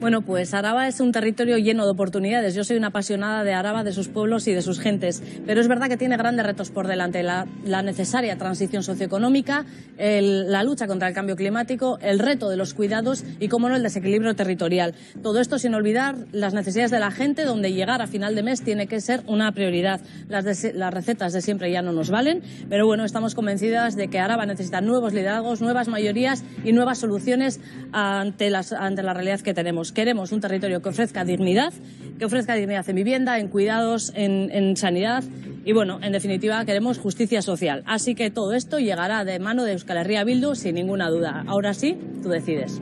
Bueno, pues Araba es un territorio lleno de oportunidades. Yo soy una apasionada de Araba, de sus pueblos y de sus gentes. Pero es verdad que tiene grandes retos por delante. La, necesaria transición socioeconómica, la lucha contra el cambio climático, el reto de los cuidados y, como no, el desequilibrio territorial. Todo esto sin olvidar las necesidades de la gente, donde llegar a final de mes tiene que ser una prioridad. Las, las recetas de siempre ya no nos valen, pero bueno, estamos convencidas de que Araba necesita nuevos liderazgos, nuevas mayorías y nuevas soluciones ante, las, ante la realidad que tenemos. Queremos un territorio que ofrezca dignidad, que ofrezca dignidad en vivienda, en cuidados, en, sanidad y, bueno, en definitiva, queremos justicia social. Así que todo esto llegará de mano de Euskal Herria Bildu sin ninguna duda. Ahora sí, tú decides.